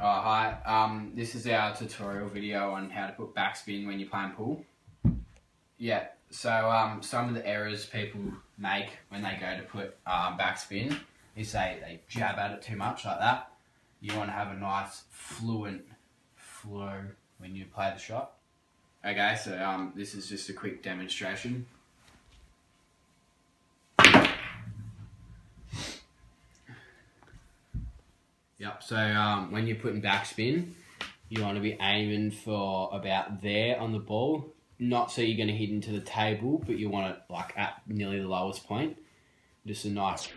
Oh, hi. Um, this is our tutorial video on how to put backspin when you're playing pool. Yeah, so um, some of the errors people make when they go to put um, backspin is they, they jab at it too much like that. You want to have a nice fluent flow when you play the shot. Okay, so um, this is just a quick demonstration. Yep, so um, when you're putting backspin, you want to be aiming for about there on the ball. Not so you're going to hit into the table, but you want it like at nearly the lowest point. Just a nice